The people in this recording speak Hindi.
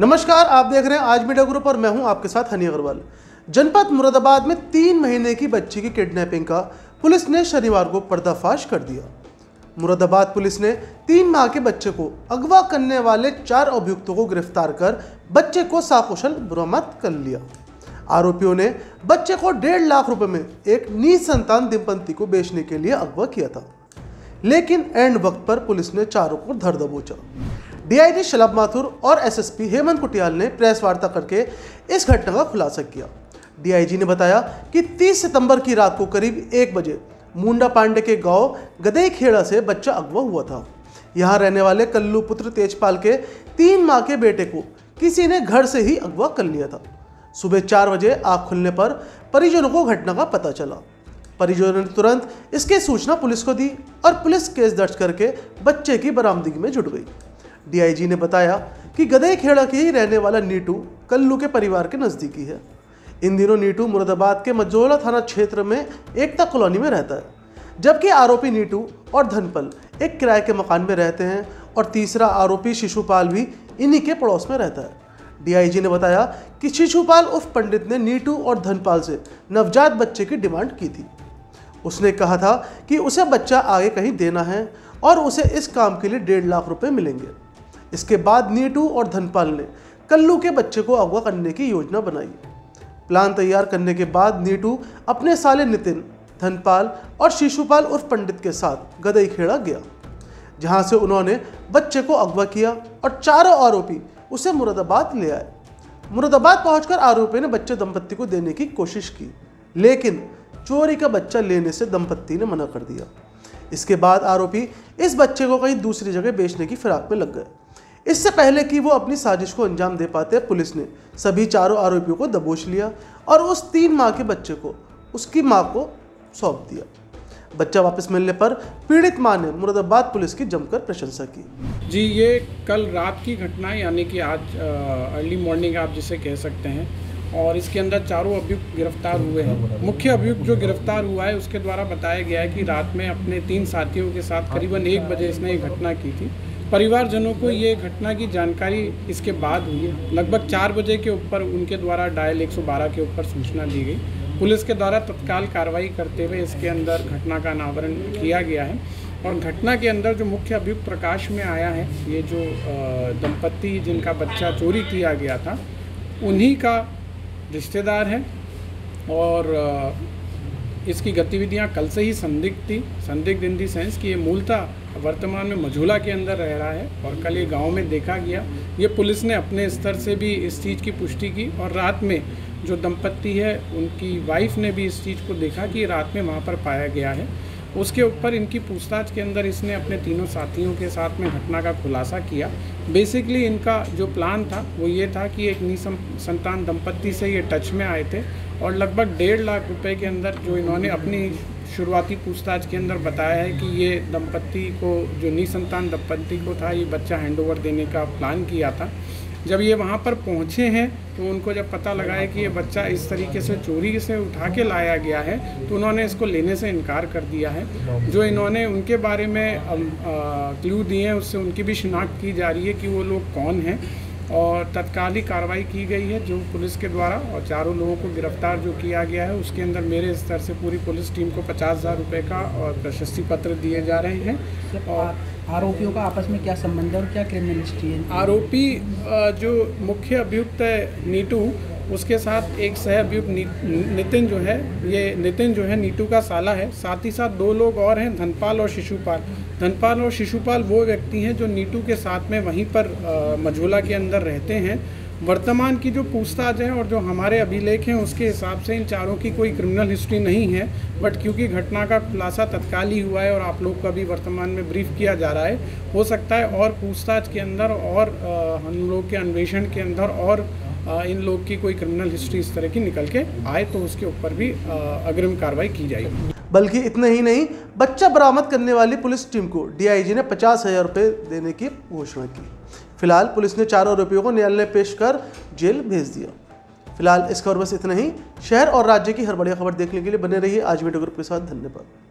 नमस्कार, आप देख रहे हैं आज मीडिया ग्रुप और मैं हूँ आपके साथ हनी अग्रवाल। जनपद मुरादाबाद में तीन महीने की बच्ची की किडनैपिंग का पुलिस ने शनिवार को पर्दाफाश कर दिया। मुरादाबाद पुलिस ने तीन माह के बच्चे को अगवा करने वाले चार अभियुक्तों को गिरफ़्तार कर बच्चे को साकुशल बरामद कर लिया। आरोपियों ने बच्चे को डेढ़ लाख रुपए में एक नी संतान दंपति को बेचने के लिए अगवा किया था। लेकिन एंड वक्त पर पुलिस ने चारों को धर दबोचा। डीआईजी शलभ माथुर और एसएसपी हेमंत कुटियाल ने प्रेस वार्ता करके इस घटना का खुलासा किया। डीआईजी ने बताया कि 30 सितंबर की रात को करीब एक बजे मुंडा पांडे के गाँव गदई खेड़ा से बच्चा अगवा हुआ था। यहाँ रहने वाले कल्लू पुत्र तेजपाल के तीन माह के बेटे को किसी ने घर से ही अगवा कर लिया था। सुबह चार बजे आग खुलने पर परिजनों को घटना का पता चला। परिजनों ने तुरंत इसकी सूचना पुलिस को दी और पुलिस केस दर्ज करके बच्चे की बरामदगी में जुट गई। डीआईजी ने बताया कि गदई खेड़ा के ही रहने वाला नीटू कल्लू के परिवार के नज़दीकी है। इन दिनों नीटू मुरादाबाद के मजोला थाना क्षेत्र में एकता कॉलोनी में रहता है, जबकि आरोपी नीटू और धनपल एक किराए के मकान में रहते हैं और तीसरा आरोपी शिशुपाल भी इन्हीं के पड़ोस में रहता है। डीआईजी ने बताया कि शिशुपाल उर्फ़ पंडित ने नीटू और धनपाल से नवजात बच्चे की डिमांड की थी। उसने कहा था कि उसे बच्चा आगे कहीं देना है और उसे इस काम के लिए डेढ़ लाख रुपए मिलेंगे। इसके बाद नीटू और धनपाल ने कल्लू के बच्चे को अगवा करने की योजना बनाई। प्लान तैयार करने के बाद नीटू अपने साले नितिन, धनपाल और शिशुपाल उर्फ़ पंडित के साथ गदई खेड़ा गया, जहाँ से उन्होंने बच्चे को अगवा किया और चारों आरोपी उसे मुरादाबाद ले आए। मुरादाबाद पहुंचकर आरोपी ने बच्चे दंपत्ति को देने की कोशिश की, लेकिन चोरी का बच्चा लेने से दंपत्ति ने मना कर दिया। इसके बाद आरोपी इस बच्चे को कहीं दूसरी जगह बेचने की फिराक में लग गए। इससे पहले कि वो अपनी साजिश को अंजाम दे पाते, पुलिस ने सभी चारों आरोपियों को दबोच लिया और उस तीन माह के बच्चे को, उसकी माँ को सौंप दिया। बच्चा वापस मिलने पर पीड़ित माँ ने मुरादाबाद पुलिस की जमकर प्रशंसा की। जी, ये कल रात की घटना यानी कि आज अर्ली मॉर्निंग आप जिसे कह सकते हैं, और इसके अंदर चारों अभियुक्त गिरफ़्तार हुए हैं। मुख्य अभियुक्त जो गिरफ़्तार हुआ है, उसके द्वारा बताया गया है कि रात में अपने तीन साथियों के साथ करीबन एक बजे इसने ये घटना की थी। परिवारजनों को ये घटना की जानकारी इसके बाद हुई है। लगभग चार बजे के ऊपर उनके द्वारा डायल 112 के ऊपर सूचना दी गई। पुलिस के द्वारा तत्काल कार्रवाई करते हुए इसके अंदर घटना का अनावरण किया गया है और घटना के अंदर जो मुख्य अभियुक्त प्रकाश में आया है, ये जो दंपत्ति जिनका बच्चा चोरी किया गया था, उन्हीं का रिश्तेदार है और इसकी गतिविधियाँ कल से ही संदिग्ध थी। संदिग्ध इन दी सेंस कि ये मूलतः वर्तमान में मझूला के अंदर रह रहा है और कल ये गाँव में देखा गया। ये पुलिस ने अपने स्तर से भी इस चीज़ की पुष्टि की और रात में जो दंपत्ति है, उनकी वाइफ ने भी इस चीज़ को देखा कि रात में वहाँ पर पाया गया है। उसके ऊपर इनकी पूछताछ के अंदर इसने अपने तीनों साथियों के साथ में घटना का खुलासा किया। बेसिकली इनका जो प्लान था, वो ये था कि एक निसम संतान दंपत्ति से ये टच में आए थे और लगभग डेढ़ लाख रुपए के अंदर जो इन्होंने अपनी शुरुआती पूछताछ के अंदर बताया है कि ये दंपत्ति को, जो निसंतान दंपत्ति को था, ये बच्चा हैंडओवर देने का प्लान किया था। जब ये वहाँ पर पहुँचे हैं तो उनको जब पता लगा है कि ये बच्चा इस तरीके से चोरी से उठा के लाया गया है तो उन्होंने इसको लेने से इनकार कर दिया है। जो इन्होंने उनके बारे में क्लू दिए हैं, उससे उनकी भी शिनाख्त की जा रही है कि वो लोग कौन हैं। और तत्कालिक कार्रवाई की गई है जो पुलिस के द्वारा और चारों लोगों को गिरफ़्तार जो किया गया है उसके अंदर मेरे स्तर से पूरी पुलिस टीम को पचास हज़ार रुपये का और प्रशस्ति पत्र दिए जा रहे हैं। और आरोपियों का आपस में क्या संबंध है और क्या क्रिमिनल हिस्ट्री है आरोपी जो मुख्य अभियुक्त है नीटू उसके साथ एक सह अभियुक्त नितिन जो है ये नितिन जो है नीटू का साला है। साथ ही साथ दो लोग और हैं धनपाल और शिशुपाल। धनपाल और शिशुपाल वो व्यक्ति हैं जो नीटू के साथ में वहीं पर मझोला के अंदर रहते हैं। वर्तमान की जो पूछताछ है और जो हमारे अभिलेख हैं, उसके हिसाब से इन चारों की कोई क्रिमिनल हिस्ट्री नहीं है। बट क्योंकि घटना का खुलासा तत्काल ही हुआ है और आप लोग को अभी वर्तमान में ब्रीफ किया जा रहा है, हो सकता है और पूछताछ के अंदर और हम लोग के अन्वेषण के अंदर और इन लोग की कोई क्रिमिनल हिस्ट्री इस तरह की निकल के आए तो उसके ऊपर भी अग्रिम कार्रवाई की जाएगी। बल्कि इतने ही नहीं, बच्चा बरामद करने वाली पुलिस टीम को डीआईजी ने पचास हज़ार रुपये देने की घोषणा की। फ़िलहाल पुलिस ने चारों आरोपियों को न्यायालय पेश कर जेल भेज दिया। फ़िलहाल इस खबर बस इतना ही। शहर और राज्य की हर बड़ी खबर देखने के लिए बने रहिए आज वीडियो ग्रुप के साथ। धन्यवाद।